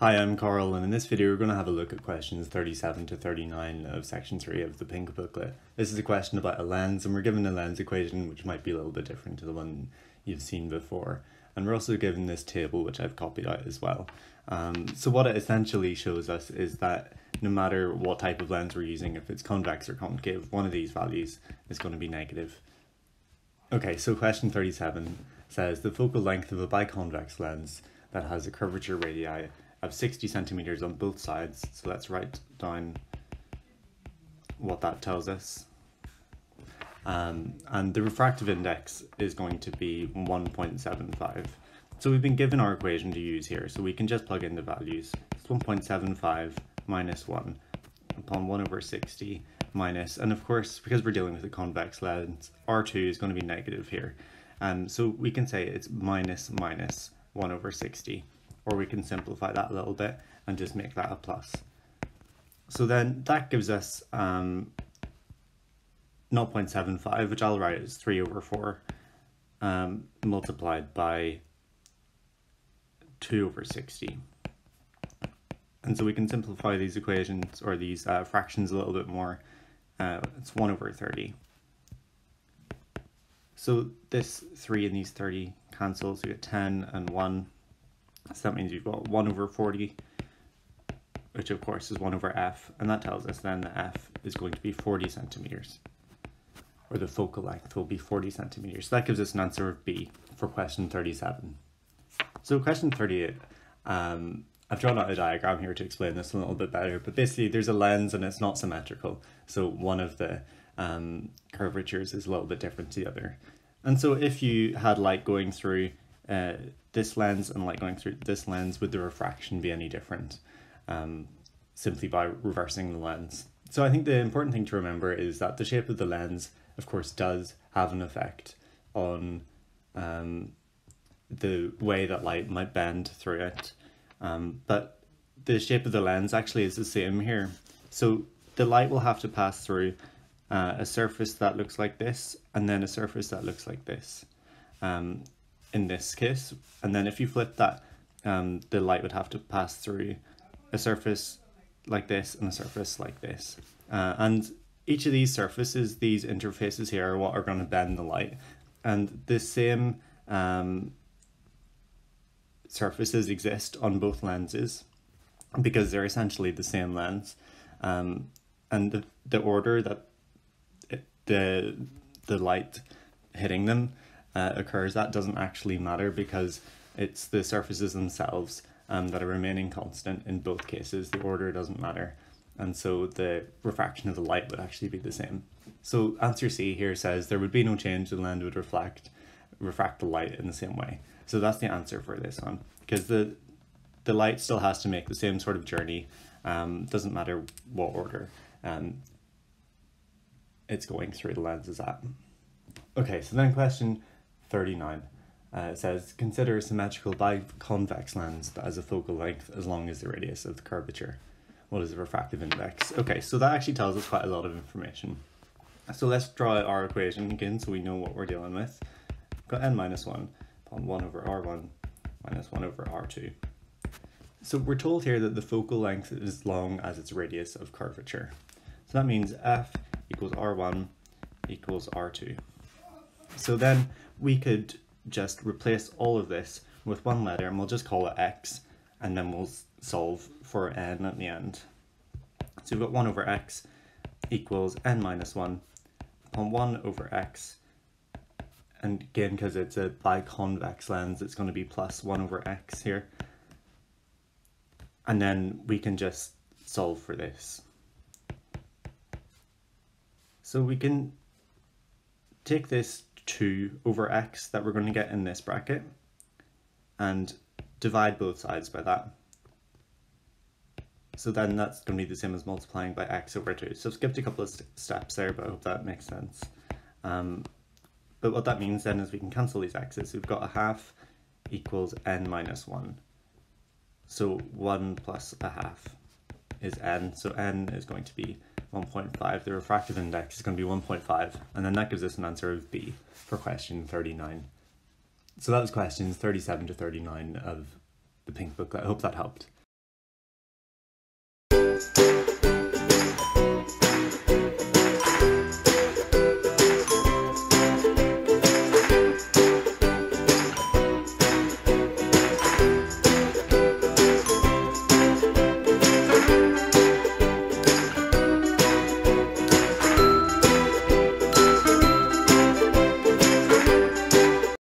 Hi, I'm Carl, and in this video we're going to have a look at questions 37 to 39 of section 3 of the pink booklet. This is a question about a lens, and we're given a lens equation which might be a little bit different to the one you've seen before. And we're also given this table which I've copied out as well. Um, so what it essentially shows us is that no matter what type of lens we're using, if it's convex or concave, one of these values is going to be negative. Okay, so question 37 says the focal length of a biconvex lens that has a curvature radii of 60 centimeters on both sides. So let's write down what that tells us. Um, and the refractive index is going to be 1.75. So we've been given our equation to use here, so we can just plug in the values. It's 1.75 minus 1 upon 1 over 60 minus, and of course, because we're dealing with a convex lens, R2 is going to be negative here. Um, so we can say it's minus minus 1 over 60 or we can simplify that a little bit and just make that a plus. So then that gives us um, 0.75, which I'll write as 3 over 4, um, multiplied by 2 over 60. And so we can simplify these equations or these uh, fractions a little bit more. Uh, it's 1 over 30. So this 3 and these 30 cancel, so we get 10 and 1 so that means you've got 1 over 40, which of course is 1 over f, and that tells us then that f is going to be 40 centimeters, or the focal length will be 40 centimeters. So that gives us an answer of B for question 37. So question 38, um, I've drawn out a diagram here to explain this a little bit better, but basically there's a lens and it's not symmetrical. So one of the um, curvatures is a little bit different to the other. And so if you had light going through uh, this lens and light going through this lens, would the refraction be any different um, simply by reversing the lens? So I think the important thing to remember is that the shape of the lens, of course, does have an effect on um, the way that light might bend through it. Um, but the shape of the lens actually is the same here. So the light will have to pass through uh, a surface that looks like this and then a surface that looks like this. Um, in this case. And then if you flip that, um, the light would have to pass through a surface like this and a surface like this. Uh, and each of these surfaces, these interfaces here are what are going to bend the light. And the same um, surfaces exist on both lenses because they're essentially the same lens. Um, and the, the order that it, the, the light hitting them uh, occurs, that doesn't actually matter because it's the surfaces themselves um, that are remaining constant in both cases. The order doesn't matter. And so the refraction of the light would actually be the same. So answer C here says there would be no change, the lens would reflect refract the light in the same way. So that's the answer for this one. Because the the light still has to make the same sort of journey. Um, doesn't matter what order um, it's going through the lenses at. Okay, so then question 39. Uh, it says, consider a symmetrical biconvex lens that has a focal length as long as the radius of the curvature. What is the refractive index? Okay, so that actually tells us quite a lot of information. So let's draw our equation again so we know what we're dealing with. We've got n minus 1 upon 1 over r1 minus 1 over r2. So we're told here that the focal length is as long as its radius of curvature. So that means f equals r1 equals r2. So then we could just replace all of this with one letter and we'll just call it x and then we'll solve for n at the end. So we've got 1 over x equals n minus 1 upon 1 over x and again because it's a biconvex lens it's going to be plus 1 over x here and then we can just solve for this. So we can take this 2 over x that we're going to get in this bracket and divide both sides by that. So then that's going to be the same as multiplying by x over 2. So I've skipped a couple of st steps there, but I hope that makes sense. Um, but what that means then is we can cancel these x's. We've got a half equals n minus 1. So 1 plus a half is n. So n is going to be 1.5, the refractive index is going to be 1.5, and then that gives us an answer of B for question 39. So that was questions 37 to 39 of the pink booklet. I hope that helped.